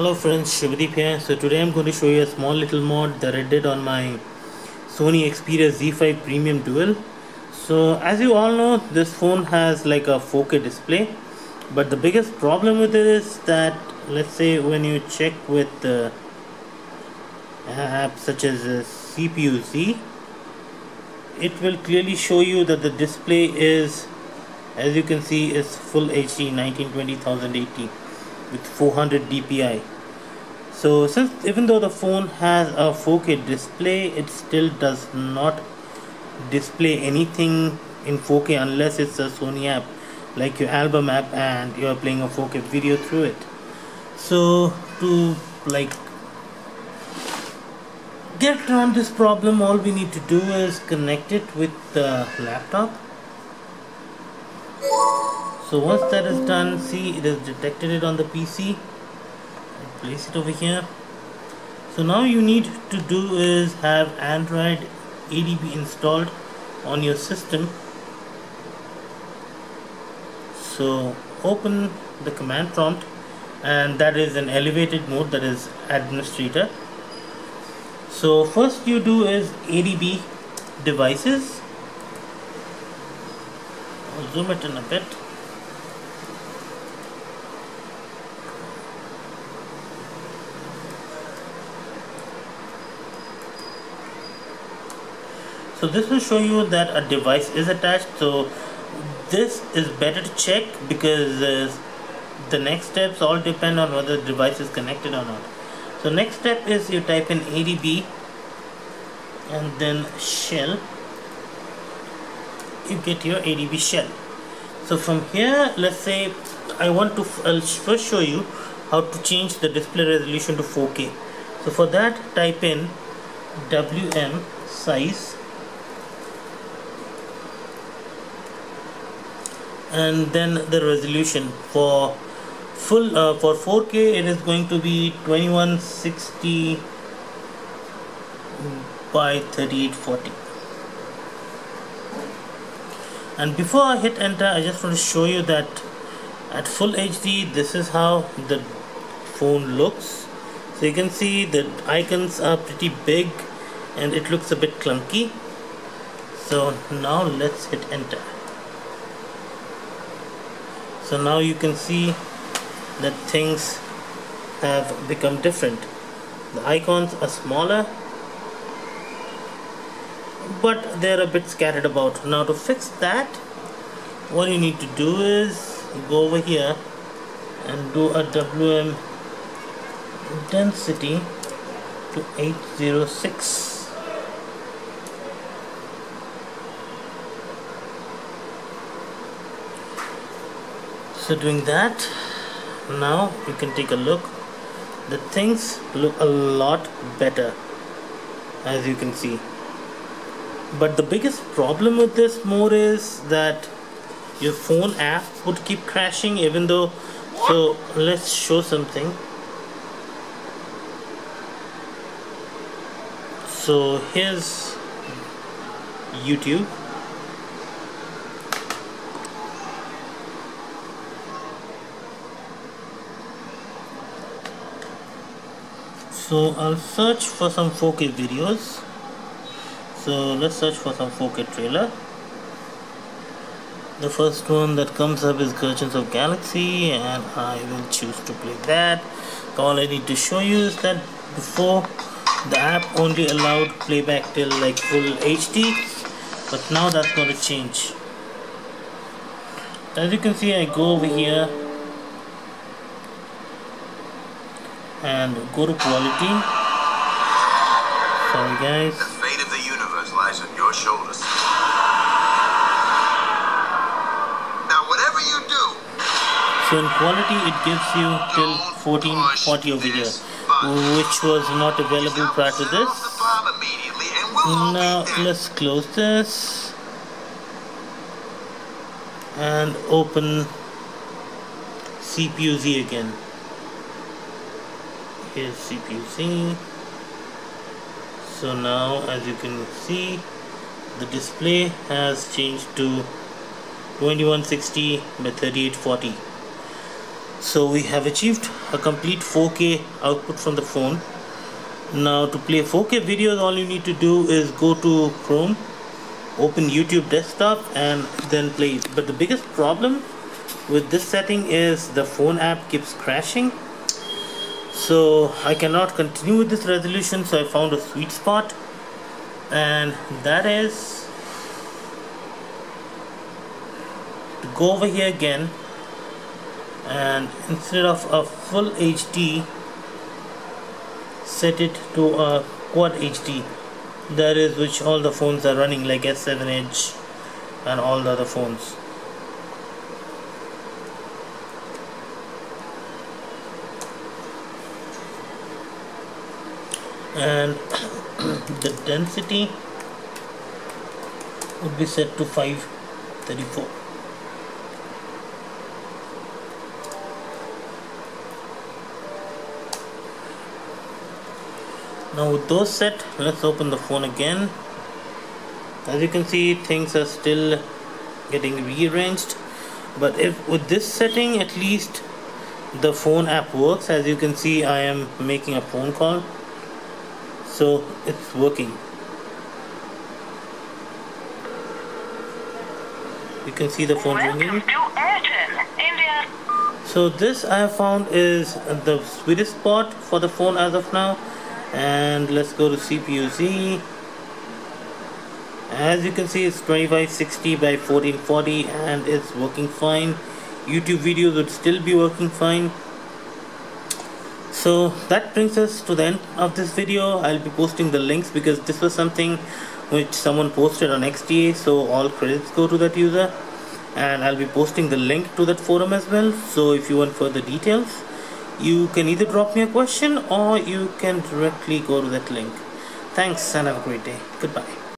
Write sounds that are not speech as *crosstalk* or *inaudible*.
Hello friends, Shuvadeep here. So today I'm going to show you a small little mod that I did on my Sony Xperia Z5 Premium Dual. So as you all know, this phone has like a 4K display, but the biggest problem with it is that let's say when you check with the apps such as uh, CPU Z, it will clearly show you that the display is, as you can see, is full HD 1920 1080 with 400 dpi so since even though the phone has a 4k display it still does not display anything in 4k unless it's a sony app like your album app and you're playing a 4k video through it. So to like get around this problem all we need to do is connect it with the laptop so once that is done see it has detected it on the PC place it over here. So now you need to do is have Android ADB installed on your system. So open the command prompt and that is an elevated mode that is administrator. So first you do is ADB devices. I'll zoom it in a bit so this will show you that a device is attached. So this is better to check because uh, the next steps all depend on whether the device is connected or not. So next step is you type in ADB and then shell. You get your ADB shell. So from here let's say I want to I'll first show you how to change the display resolution to 4K so for that type in WM size and then the resolution for full uh, for 4k it is going to be 2160 by 3840 and before I hit enter I just want to show you that at full HD this is how the phone looks. So you can see the icons are pretty big and it looks a bit clunky. So now let's hit enter so now you can see that things have become different. The icons are smaller but they're a bit scattered about. Now to fix that what you need to do is go over here and do a WM density to 806 so doing that now you can take a look. The things look a lot better as you can see. But the biggest problem with this mode is that your phone app would keep crashing even though so let's show something. So here's YouTube so I'll search for some 4k videos. So let's search for some 4k trailer. The first one that comes up is Guardians of Galaxy and I will choose to play that. All I need to show you is that before the app only allowed playback till like full HD but now that's going to change. As you can see I go over here and go to quality. Sorry guys. The fate of the universe lies on your shoulders. Now whatever you do so in quality it gives you till 1440 over here which was not available prior to this. now let's close this and open CPU Z again here's CPU-Z so now as you can see the display has changed to 2160 by 3840 so we have achieved a complete 4k output from the phone. Now to play 4k videos all you need to do is go to chrome open youtube desktop and then play. But the biggest problem with this setting is the phone app keeps crashing so I cannot continue with this resolution so I found a sweet spot. And that is to go over here again. And instead of a full HD set it to a quad HD that is which all the phones are running like S7 Edge and all the other phones and *coughs* the density would be set to 534 now with those set let's open the phone again. As you can see things are still getting rearranged. But if with this setting at least the phone app works. As you can see I am making a phone call so it's working you can see the phone ringing. so this I have found is the sweetest spot for the phone as of now. And let's go to CPU-Z as you can see it's 2560 by 1440 and it's working fine. YouTube videos would still be working fine so that brings us to the end of this video. I'll be posting the links because this was something which someone posted on XDA so all credits go to that user. And I'll be posting the link to that forum as well. So if you want further details you can either drop me a question or you can directly go to that link. Thanks and have a great day. Goodbye